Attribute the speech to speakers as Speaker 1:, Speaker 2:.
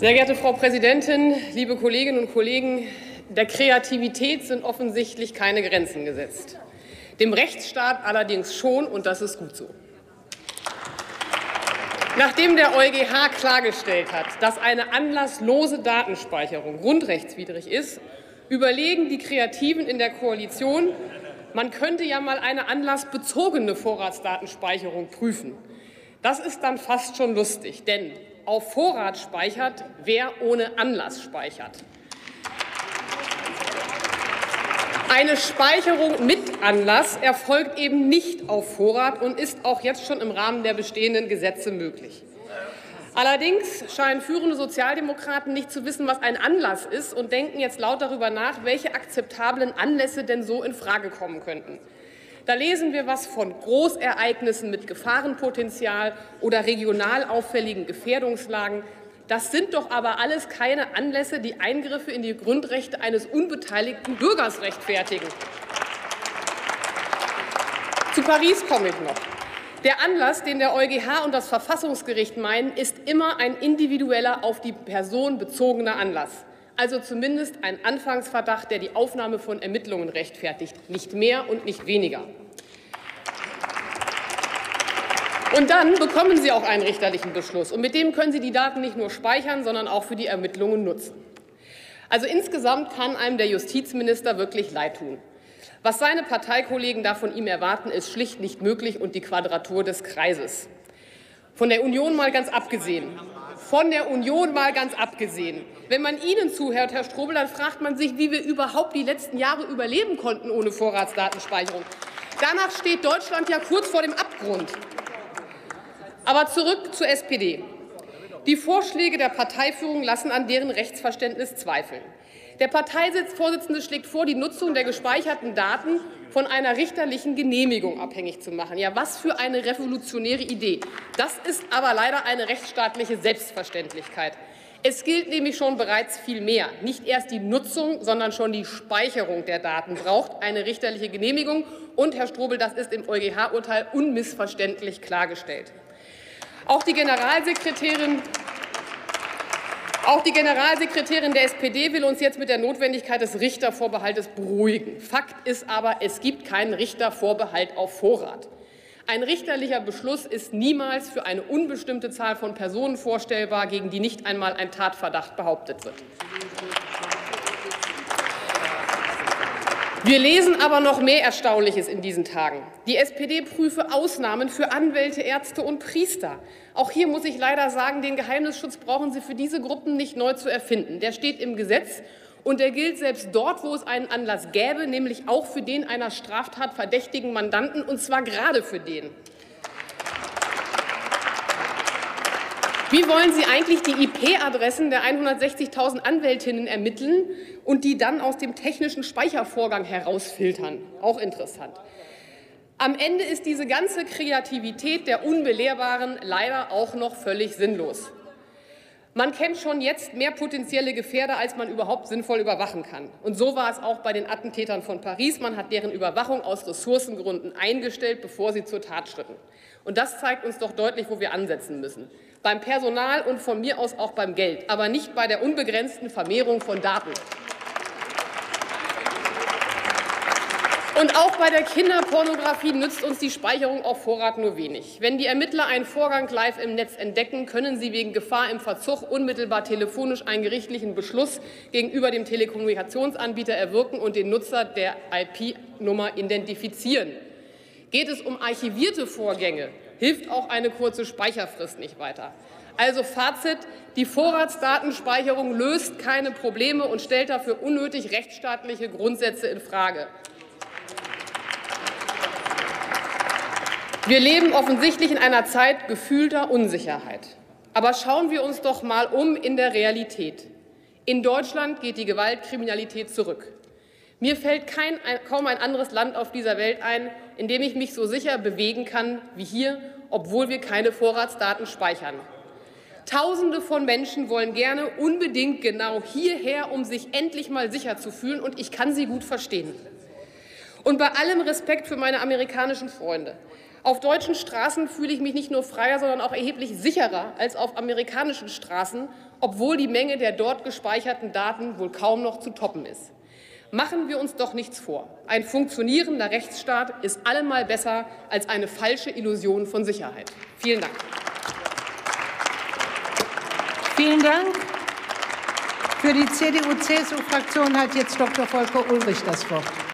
Speaker 1: Sehr geehrte Frau Präsidentin, liebe Kolleginnen und Kollegen! Der Kreativität sind offensichtlich keine Grenzen gesetzt. Dem Rechtsstaat allerdings schon, und das ist gut so. Nachdem der EuGH klargestellt hat, dass eine anlasslose Datenspeicherung grundrechtswidrig ist, überlegen die Kreativen in der Koalition, man könnte ja mal eine anlassbezogene Vorratsdatenspeicherung prüfen. Das ist dann fast schon lustig, denn auf Vorrat speichert, wer ohne Anlass speichert. Eine Speicherung mit Anlass erfolgt eben nicht auf Vorrat und ist auch jetzt schon im Rahmen der bestehenden Gesetze möglich. Allerdings scheinen führende Sozialdemokraten nicht zu wissen, was ein Anlass ist und denken jetzt laut darüber nach, welche akzeptablen Anlässe denn so in Frage kommen könnten. Da lesen wir was von Großereignissen mit Gefahrenpotenzial oder regional auffälligen Gefährdungslagen. Das sind doch aber alles keine Anlässe, die Eingriffe in die Grundrechte eines unbeteiligten Bürgers rechtfertigen. Zu Paris komme ich noch. Der Anlass, den der EuGH und das Verfassungsgericht meinen, ist immer ein individueller, auf die Person bezogener Anlass. Also zumindest ein Anfangsverdacht, der die Aufnahme von Ermittlungen rechtfertigt, nicht mehr und nicht weniger. Und dann bekommen Sie auch einen richterlichen Beschluss. Und mit dem können Sie die Daten nicht nur speichern, sondern auch für die Ermittlungen nutzen. Also insgesamt kann einem der Justizminister wirklich leid tun. Was seine Parteikollegen da von ihm erwarten, ist schlicht nicht möglich und die Quadratur des Kreises. Von der Union mal ganz abgesehen. Von der Union mal ganz abgesehen. Wenn man Ihnen zuhört, Herr Strobel, dann fragt man sich, wie wir überhaupt die letzten Jahre überleben konnten ohne Vorratsdatenspeicherung. Danach steht Deutschland ja kurz vor dem Abgrund. Aber zurück zur SPD. Die Vorschläge der Parteiführung lassen an deren Rechtsverständnis zweifeln. Der Parteivorsitzende schlägt vor, die Nutzung der gespeicherten Daten von einer richterlichen Genehmigung abhängig zu machen. Ja, was für eine revolutionäre Idee. Das ist aber leider eine rechtsstaatliche Selbstverständlichkeit. Es gilt nämlich schon bereits viel mehr. Nicht erst die Nutzung, sondern schon die Speicherung der Daten braucht eine richterliche Genehmigung. Und, Herr Strobel, das ist im EuGH-Urteil unmissverständlich klargestellt. Auch die Generalsekretärin auch die Generalsekretärin der SPD will uns jetzt mit der Notwendigkeit des Richtervorbehaltes beruhigen. Fakt ist aber, es gibt keinen Richtervorbehalt auf Vorrat. Ein richterlicher Beschluss ist niemals für eine unbestimmte Zahl von Personen vorstellbar, gegen die nicht einmal ein Tatverdacht behauptet wird. Wir lesen aber noch mehr Erstaunliches in diesen Tagen. Die SPD prüfe Ausnahmen für Anwälte, Ärzte und Priester. Auch hier muss ich leider sagen, den Geheimnisschutz brauchen Sie für diese Gruppen nicht neu zu erfinden. Der steht im Gesetz und der gilt selbst dort, wo es einen Anlass gäbe, nämlich auch für den einer Straftat verdächtigen Mandanten, und zwar gerade für den. Wie wollen Sie eigentlich die IP-Adressen der 160.000 Anwältinnen ermitteln und die dann aus dem technischen Speichervorgang herausfiltern? Auch interessant. Am Ende ist diese ganze Kreativität der Unbelehrbaren leider auch noch völlig sinnlos. Man kennt schon jetzt mehr potenzielle Gefährder, als man überhaupt sinnvoll überwachen kann. Und so war es auch bei den Attentätern von Paris. Man hat deren Überwachung aus Ressourcengründen eingestellt, bevor sie zur Tat schritten. Und das zeigt uns doch deutlich, wo wir ansetzen müssen beim Personal und von mir aus auch beim Geld, aber nicht bei der unbegrenzten Vermehrung von Daten. Und auch bei der Kinderpornografie nützt uns die Speicherung auf Vorrat nur wenig. Wenn die Ermittler einen Vorgang live im Netz entdecken, können sie wegen Gefahr im Verzug unmittelbar telefonisch einen gerichtlichen Beschluss gegenüber dem Telekommunikationsanbieter erwirken und den Nutzer der IP-Nummer identifizieren. Geht es um archivierte Vorgänge, hilft auch eine kurze Speicherfrist nicht weiter. Also Fazit, die Vorratsdatenspeicherung löst keine Probleme und stellt dafür unnötig rechtsstaatliche Grundsätze in Frage. Wir leben offensichtlich in einer Zeit gefühlter Unsicherheit. Aber schauen wir uns doch mal um in der Realität. In Deutschland geht die Gewaltkriminalität zurück. Mir fällt kein, kaum ein anderes Land auf dieser Welt ein, in dem ich mich so sicher bewegen kann wie hier, obwohl wir keine Vorratsdaten speichern. Tausende von Menschen wollen gerne unbedingt genau hierher, um sich endlich mal sicher zu fühlen, und ich kann sie gut verstehen. Und bei allem Respekt für meine amerikanischen Freunde. Auf deutschen Straßen fühle ich mich nicht nur freier, sondern auch erheblich sicherer als auf amerikanischen Straßen, obwohl die Menge der dort gespeicherten Daten wohl kaum noch zu toppen ist. Machen wir uns doch nichts vor. Ein funktionierender Rechtsstaat ist allemal besser als eine falsche Illusion von Sicherheit. Vielen Dank.
Speaker 2: Vielen Dank. Für die CDU-CSU-Fraktion hat jetzt Dr. Volker Ulrich das Wort.